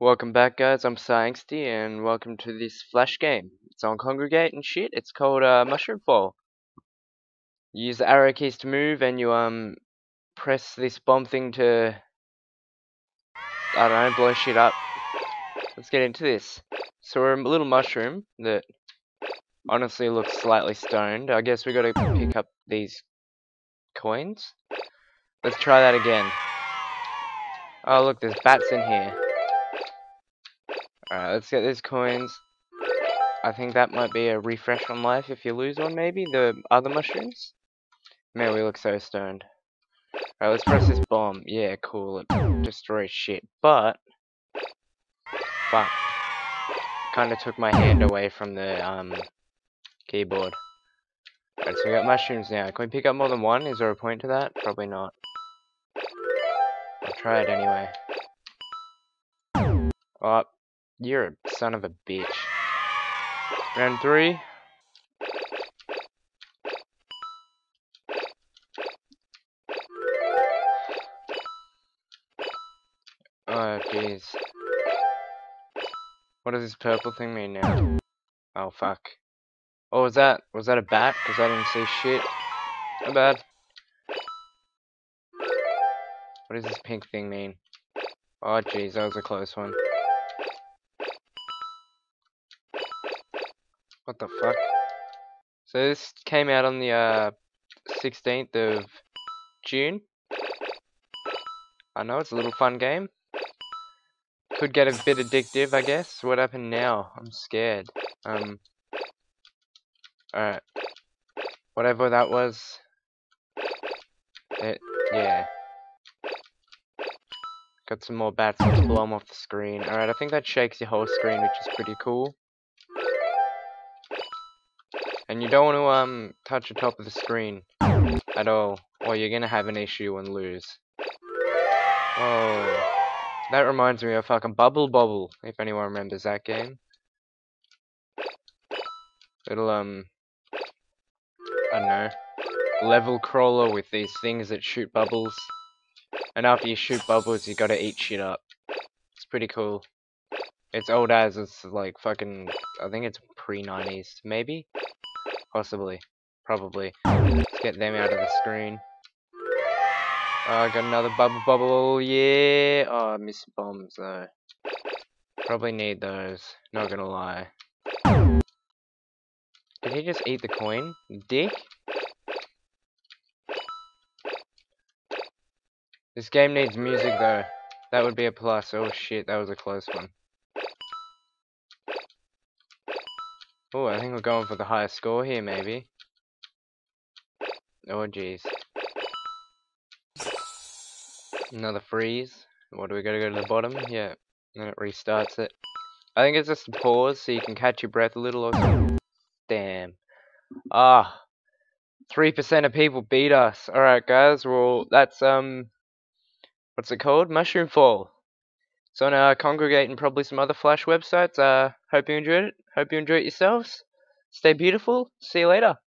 Welcome back guys, I'm SahAnxsty and welcome to this flash game. It's on Kongregate and shit, it's called uh, Mushroom Fall. You use the arrow keys to move and you um press this bomb thing to I don't know, blow shit up. Let's get into this. So we're a little mushroom that honestly looks slightly stoned. I guess we gotta pick up these coins. Let's try that again. Oh look, there's bats in here. Alright, let's get these coins. I think that might be a refresh on life if you lose one, maybe? The other mushrooms? Man, we look so stoned. Alright, let's press this bomb. Yeah, cool. It destroys shit. But... Fuck. Kinda took my hand away from the, um... Keyboard. Alright, so we got mushrooms now. Can we pick up more than one? Is there a point to that? Probably not. I'll try it anyway. Oh, you're a son of a bitch. Round three. Oh, jeez. What does this purple thing mean now? Oh, fuck. Oh, was that, was that a bat? Because I didn't see shit. Not bad. What does this pink thing mean? Oh, jeez, that was a close one. What the fuck? So this came out on the uh, 16th of June. I know it's a little fun game. Could get a bit addictive, I guess. What happened now? I'm scared. Um. Alright. Whatever that was. It, yeah. Got some more bats. Let's blow them off the screen. Alright, I think that shakes your whole screen, which is pretty cool. And you don't want to um touch the top of the screen at all, or you're gonna have an issue and lose. Oh, that reminds me of fucking Bubble Bobble, if anyone remembers that game. Little um, I don't know, level crawler with these things that shoot bubbles. And after you shoot bubbles, you gotta eat shit up. It's pretty cool. It's old as, it's like fucking, I think it's pre-90s, maybe? Possibly. Probably. Get them out of the screen. Oh, I got another bubble bubble, oh, yeah! Oh, I missed bombs though. Probably need those, not gonna lie. Did he just eat the coin? Dick? This game needs music though. That would be a plus. Oh shit, that was a close one. Oh, I think we're going for the highest score here, maybe. Oh, jeez. Another freeze. What do we gotta go to the bottom? Yeah. And it restarts it. I think it's just a pause so you can catch your breath a little. Damn. Ah. 3% of people beat us. Alright, guys. Well, that's, um... What's it called? Mushroom Fall. It's on uh, Kongregate and probably some other Flash websites. Uh, hope you enjoyed it. Hope you enjoy it yourselves. Stay beautiful. See you later.